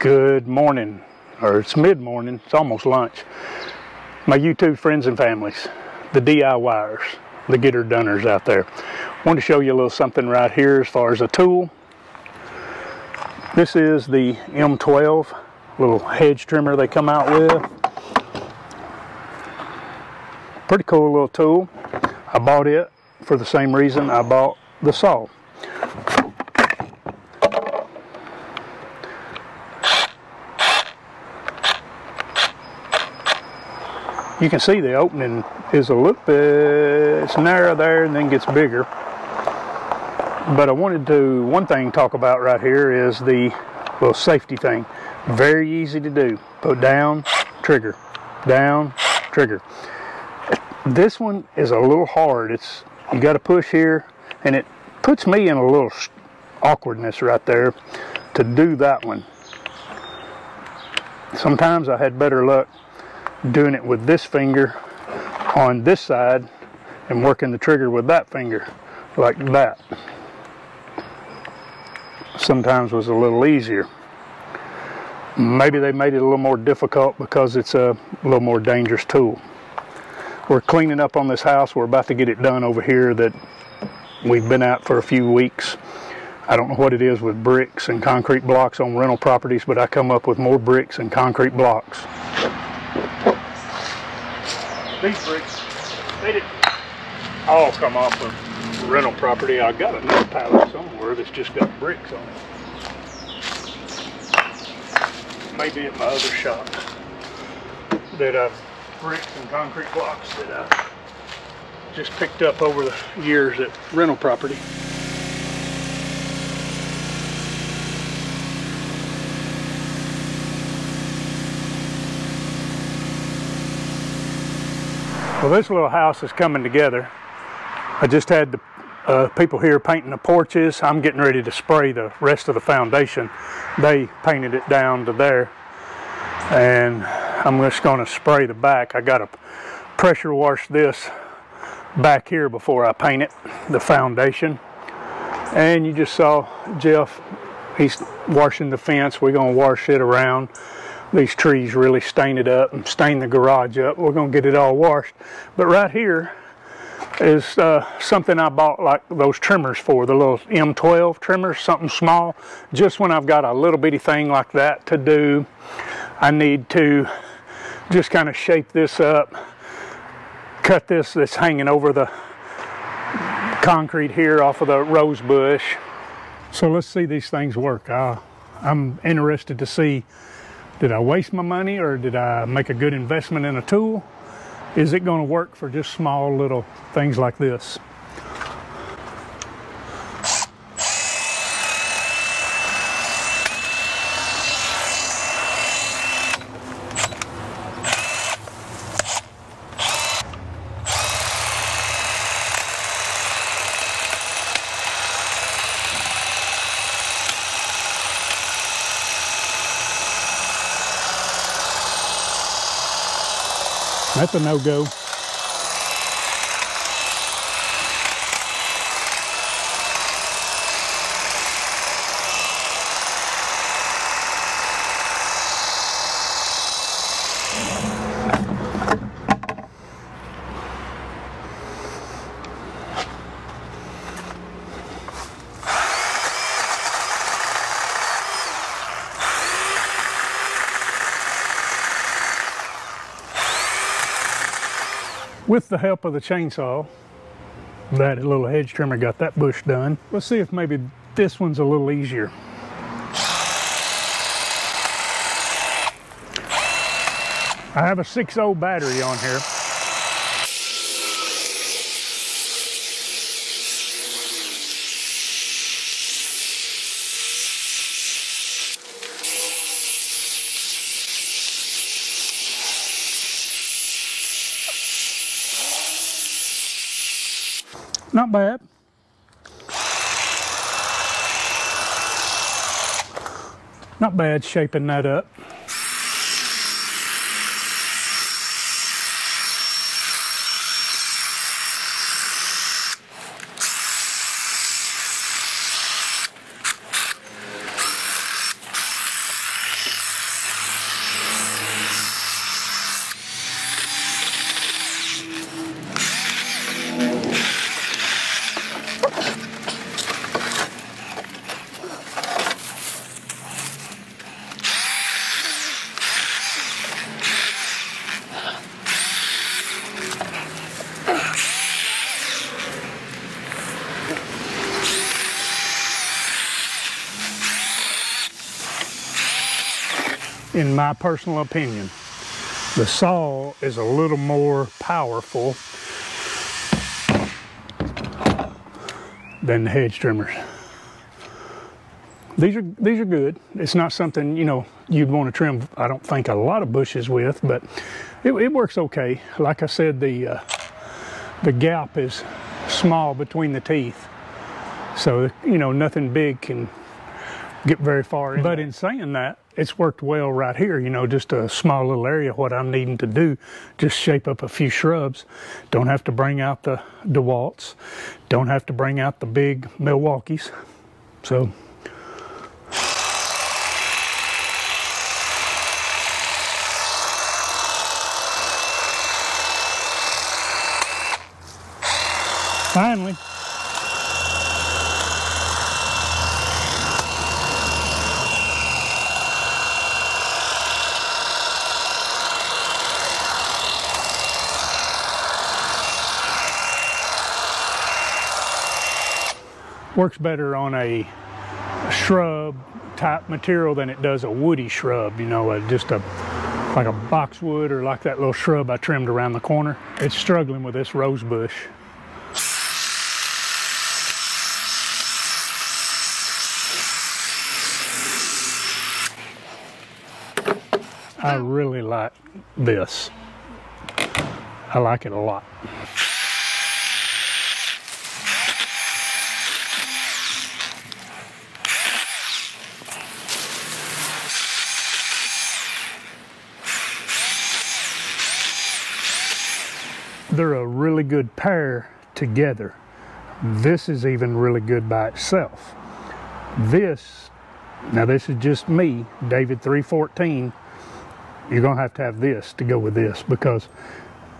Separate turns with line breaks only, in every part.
Good morning, or it's mid-morning, it's almost lunch. My YouTube friends and families, the DIYers, the getter doners out there. want to show you a little something right here as far as a tool. This is the M12 little hedge trimmer they come out with. Pretty cool little tool. I bought it for the same reason I bought the saw. You can see the opening is a little bit it's narrow there and then gets bigger. But I wanted to one thing talk about right here is the little safety thing. Very easy to do. Put down trigger. Down trigger. This one is a little hard. It's you got to push here and it puts me in a little awkwardness right there to do that one. Sometimes I had better luck doing it with this finger on this side and working the trigger with that finger like that. Sometimes was a little easier. Maybe they made it a little more difficult because it's a little more dangerous tool. We're cleaning up on this house. We're about to get it done over here that we've been out for a few weeks. I don't know what it is with bricks and concrete blocks on rental properties but I come up with more bricks and concrete blocks these bricks, they didn't all come off of rental property. I got another pallet somewhere that's just got bricks on it. Maybe at my other shop that I've bricks and concrete blocks that I just picked up over the years at rental property. Well, this little house is coming together. I just had the uh, people here painting the porches. I'm getting ready to spray the rest of the foundation. They painted it down to there. And I'm just going to spray the back. I got to pressure wash this back here before I paint it, the foundation. And you just saw Jeff, he's washing the fence. We're going to wash it around these trees really stain it up and stain the garage up. We're going to get it all washed. But right here is uh, something I bought like those trimmers for, the little M12 trimmers, something small. Just when I've got a little bitty thing like that to do, I need to just kind of shape this up, cut this that's hanging over the concrete here off of the rose bush. So let's see these things work. I'm interested to see did I waste my money or did I make a good investment in a tool? Is it going to work for just small little things like this? That's a no-go. With the help of the chainsaw, that little hedge trimmer got that bush done. Let's see if maybe this one's a little easier. I have a 6.0 battery on here. Not bad. Not bad shaping that up. In my personal opinion. The saw is a little more powerful than the hedge trimmers. These are these are good. It's not something you know you'd want to trim. I don't think a lot of bushes with, but it, it works okay. Like I said, the uh, the gap is small between the teeth, so you know nothing big can get very far. In but in saying that, it's worked well right here. You know, just a small little area. What I'm needing to do, just shape up a few shrubs. Don't have to bring out the DeWalt's. Don't have to bring out the big Milwaukee's. So. Finally, works better on a shrub type material than it does a woody shrub, you know, just a like a boxwood or like that little shrub I trimmed around the corner. It's struggling with this rose bush. I really like this. I like it a lot. They're a really good pair together. This is even really good by itself. This, now this is just me, David 314, you're to have to have this to go with this because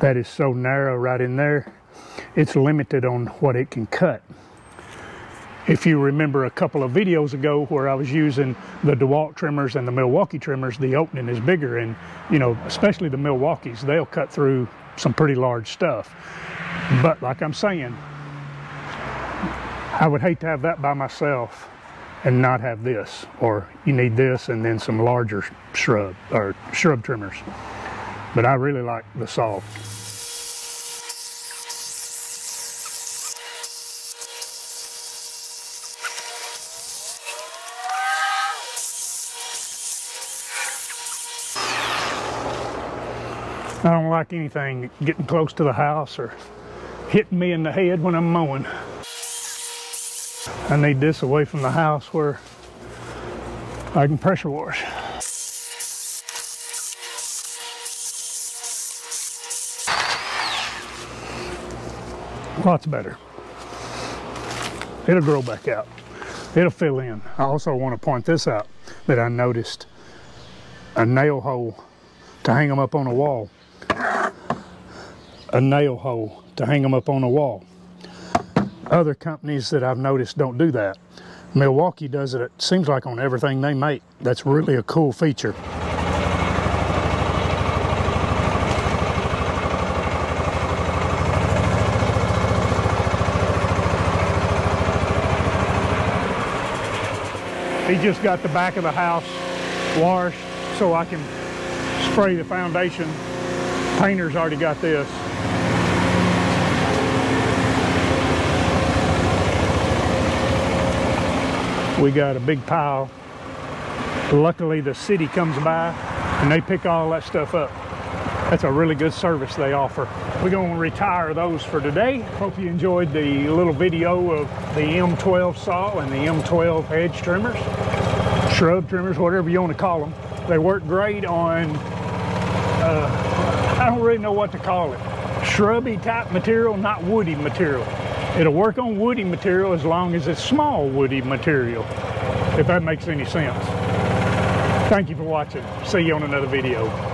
that is so narrow right in there. It's limited on what it can cut. If you remember a couple of videos ago where I was using the DeWalt trimmers and the Milwaukee trimmers, the opening is bigger and, you know, especially the Milwaukees, they'll cut through some pretty large stuff. But like I'm saying, I would hate to have that by myself and not have this. Or you need this and then some larger shrub or shrub trimmers. But I really like the saw I don't like anything getting close to the house or hitting me in the head when I'm mowing. I need this away from the house where I can pressure wash. Lots better. It'll grow back out. It'll fill in. I also want to point this out that I noticed a nail hole to hang them up on a wall. A nail hole to hang them up on a wall. Other companies that I've noticed don't do that. Milwaukee does it, it seems like on everything they make. That's really a cool feature. He just got the back of the house washed so I can spray the foundation. Painter's already got this. we got a big pile. Luckily the city comes by and they pick all that stuff up. That's a really good service they offer. We're going to retire those for today. Hope you enjoyed the little video of the M12 saw and the M12 hedge trimmers, shrub trimmers, whatever you want to call them. They work great on, uh, I don't really know what to call it, shrubby type material, not woody material. It'll work on woody material as long as it's small woody material, if that makes any sense. Thank you for watching. See you on another video.